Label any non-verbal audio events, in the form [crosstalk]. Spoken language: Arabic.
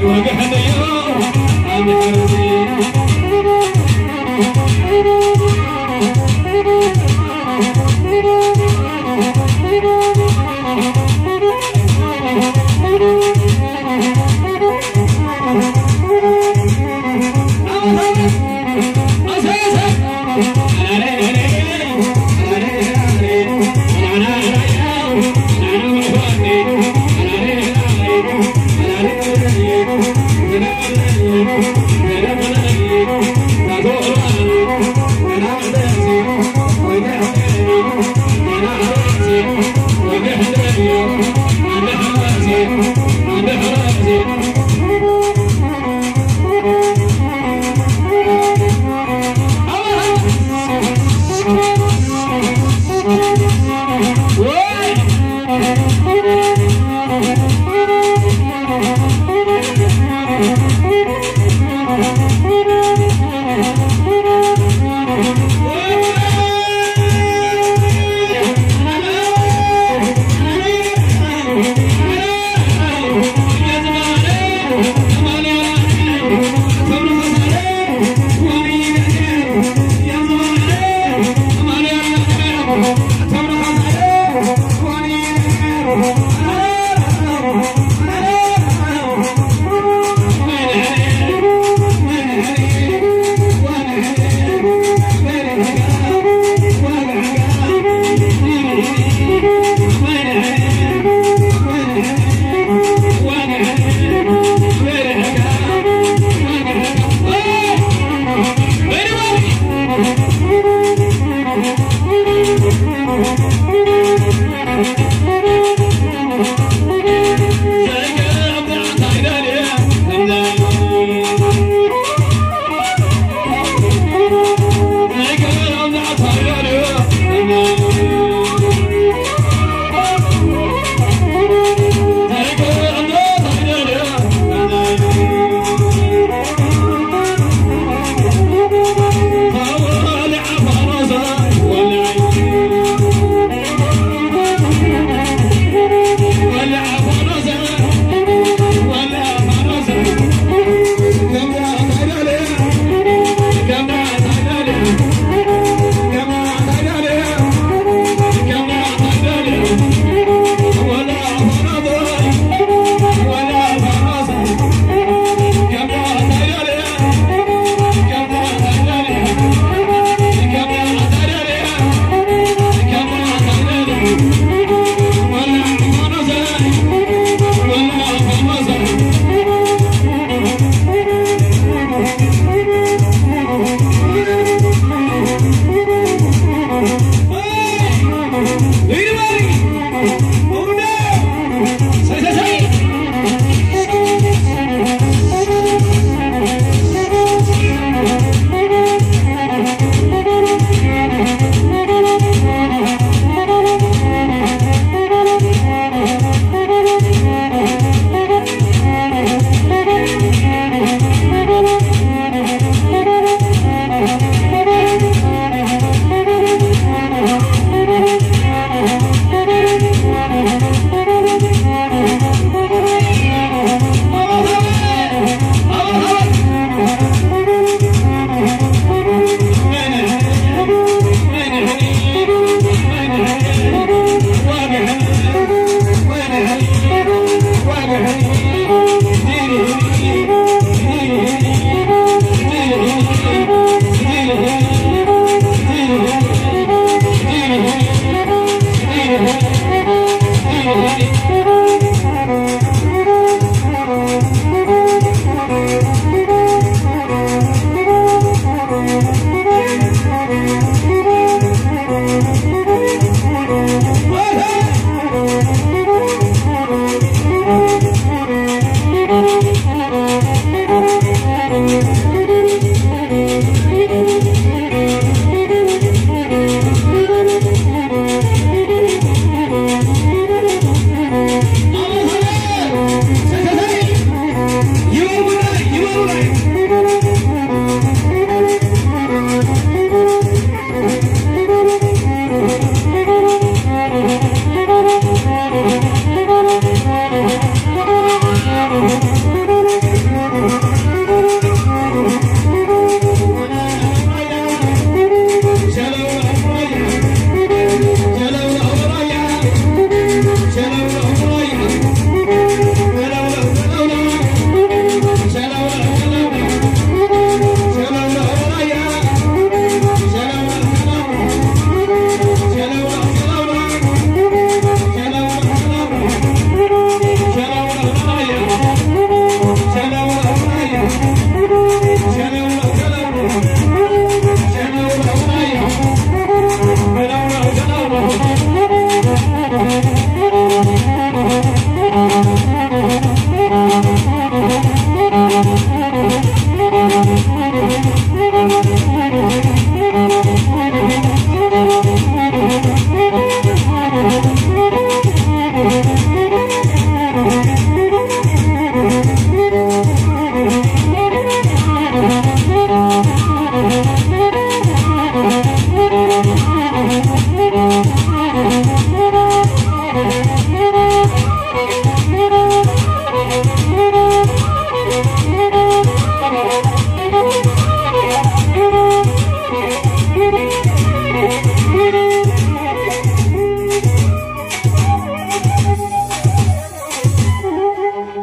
Thank Música Thank [laughs] you.